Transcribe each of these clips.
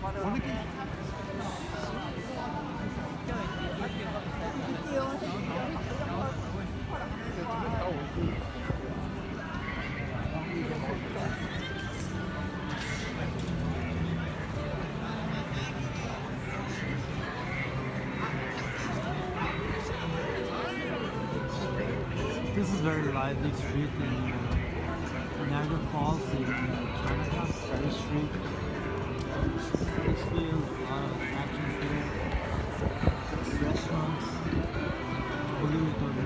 This is very lively street in uh, Niagara Falls in uh, Chinatown, very street.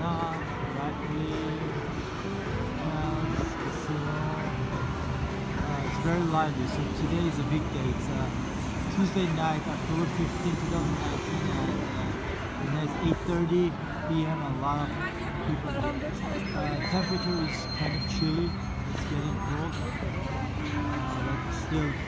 Uh, it's very lively, so today is a big day. It's uh, Tuesday night, October 15, 2019, and, uh, and it's 8.30 p.m. A lot of people. Uh, temperature is kind of chilly. It's getting cold, uh, but still.